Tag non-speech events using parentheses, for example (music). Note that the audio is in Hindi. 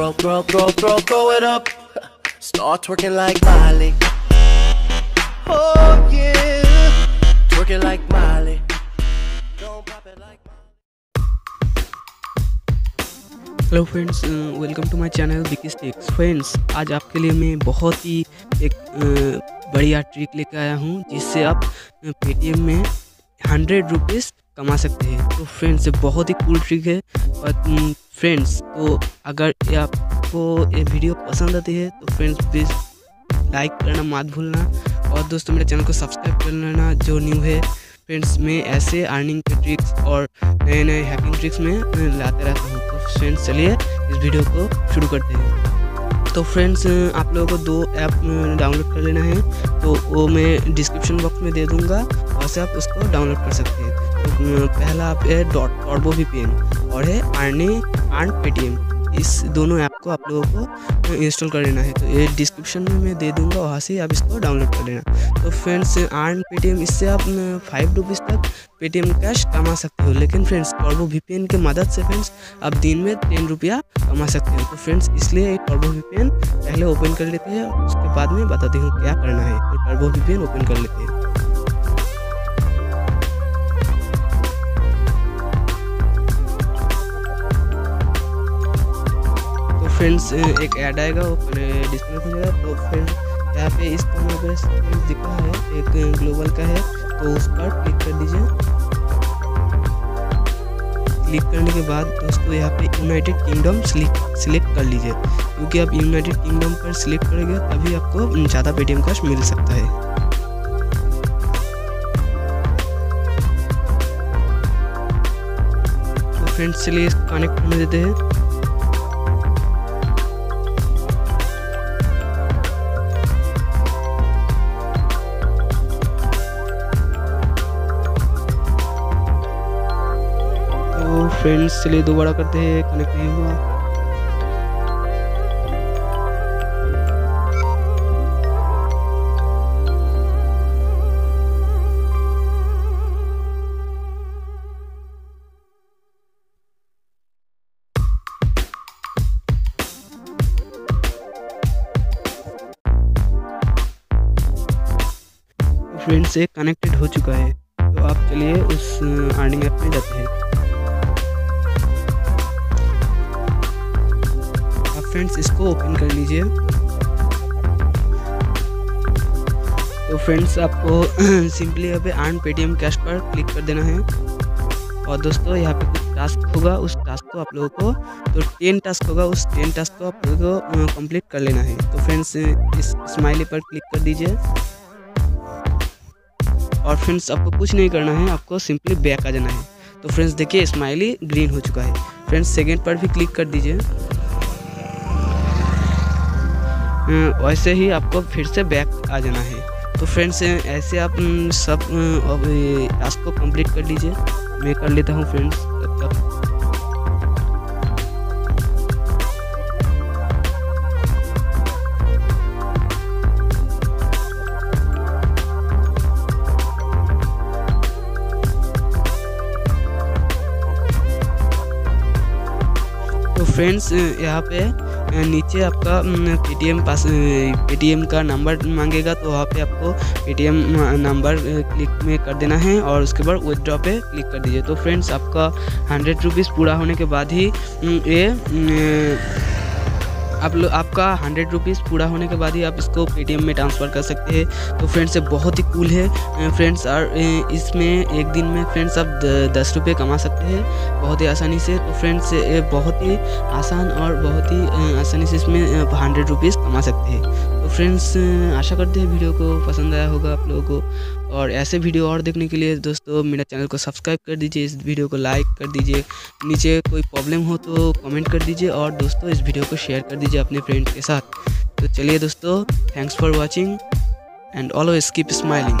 bro, bro, bro, bro, throw it up. Start twerking like Miley. Oh yeah, twerking like Miley. Hello friends welcome to my channel Bikki Sticks friends आज आपके लिए मैं बहुत ही एक uh, बढ़िया ट्रिक लेकर आया हूँ जिससे आप uh, पेटीएम में हंड्रेड रुपीज़ कमा सकते हैं। तो फ्रेंड्स ये बहुत ही कूल ट्रिक है। और फ्रेंड्स तो अगर ये आपको ये वीडियो पसंद आती है तो फ्रेंड्स प्लीज़ लाइक करना मत भूलना। और दोस्तों, मेरे चैनल को सब्सक्राइब कर लेना, जो न्यू है। फ्रेंड्स मैं ऐसे अर्निंग के ट्रिक्स और नए नए हैकिंग ट्रिक्स में लाते रहता हूँ। तो फ्रेंड्स चलिए इस वीडियो को शुरू करते हैं। तो फ्रेंड्स आप लोगों को दो ऐप डाउनलोड कर लेना है। तो वो मैं डिस्क्रिप्शन बॉक्स में दे दूँगा। वहाँ से आप उसको डाउनलोड कर सकते हैं। पहला ऐप है डॉट टॉर्बो वी और है अर्नी आर्न पेटीएम इस दोनों ऐप को आप लोगों को इंस्टॉल कर लेना है। तो ये डिस्क्रिप्शन में मैं दे दूँगा, वहाँ से आप इसको डाउनलोड कर लेना। तो फ्रेंड्स आर्न पेटीएम इससे आप फाइव रुपीज़ तक पेटीएम कैश कमा सकते हो। लेकिन फ्रेंड्स टॉर्बो वीपीएन के मदद से फ्रेंड्स आप दिन में टेन रुपया कमा सकते हो। तो फ्रेंड्स इसलिए टॉर्बो वीपीएन पहले ओपन कर लेते हैं, उसके बाद में बताती हूँ क्या करना है। तो टॉर्बो वीपीएन ओपन कर लेते हैं। फ्रेंड्स एक ऐड आएगा वो डिस्प्ले हो जाएगा। तो फ्रेंड्स यहाँ पे इस तरह पे दिखा है, एक ग्लोबल का है। तो उस पर क्लिक कर दीजिए। क्लिक करने के बाद दोस्तों यहाँ पे यूनाइटेड किंगडम सिलेक्ट कर लीजिए। क्योंकि आप यूनाइटेड किंगडम पर सिलेक्ट करेंगे, तभी आपको ज़्यादा पेटीएम कैश मिल सकता है। तो फ्रेंड्स चलिए कनेक्ट करने देते हैं। फ्रेंड्स चलिए दोबारा करते हैं कनेक्ट नहीं हुआ। फ्रेंड्स से कनेक्टेड हो चुका है तो आप चलिए उस अर्निंग ऐप में जाते हैं। फ्रेंड्स इसको ओपन कर लीजिए। तो फ्रेंड्स आपको (clears throat) सिंपली यहाँ पे अर्न पेटीएम कैश पर क्लिक कर देना है। और दोस्तों, यहाँ पे कुछ टास्क होगा, उस टास्क को आप लोगों को तो टेन टास्क होगा, उस टेन टास्क को आप लोगों को कंप्लीट कर लेना है। तो फ्रेंड्स इस स्माइली पर क्लिक कर दीजिए। और फ्रेंड्स आपको कुछ नहीं करना है, आपको सिंपली बैक आ जाना है। तो फ्रेंड्स देखिए स्माइली ग्रीन हो चुका है। फ्रेंड्स सेकेंड पर भी क्लिक कर दीजिए। वैसे ही आपको फिर से बैक आ जाना है। तो फ्रेंड्स ऐसे आप सब टास्क को कंप्लीट कर लीजिए। मैं कर लेता हूँ फ्रेंड्स तब तक। तो फ्रेंड्स यहाँ पे नीचे आपका पेटीएम पास पेटीएम का नंबर मांगेगा तो वहाँ पे आपको पेटीएम नंबर क्लिक में कर देना है और उसके बाद विदड्रॉ पे क्लिक कर दीजिए। तो फ्रेंड्स आपका हंड्रेड रुपीज़ पूरा होने के बाद ही ये आप आपका हंड्रेड रुपीज़ पूरा होने के बाद ही आप इसको पेटीएम में ट्रांसफ़र कर सकते हैं। तो फ्रेंड्स ये बहुत ही कूल है। फ्रेंड्स और इसमें एक दिन में फ्रेंड्स आप दस रुपये कमा सकते हैं। बहुत ही आसानी से। तो फ्रेंड्स बहुत ही आसान और बहुत ही आसानी से इसमें हंड्रेड रुपीज़ कमा सकते हैं। फ्रेंड्स आशा करते हैं वीडियो को पसंद आया होगा आप लोगों को। और ऐसे वीडियो और देखने के लिए दोस्तों, मेरा चैनल को सब्सक्राइब कर दीजिए, इस वीडियो को लाइक कर दीजिए। नीचे कोई प्रॉब्लम हो तो कमेंट कर दीजिए और दोस्तों, इस वीडियो को शेयर कर दीजिए अपने फ्रेंड के साथ। तो चलिए दोस्तों thanks for watching and always keep smiling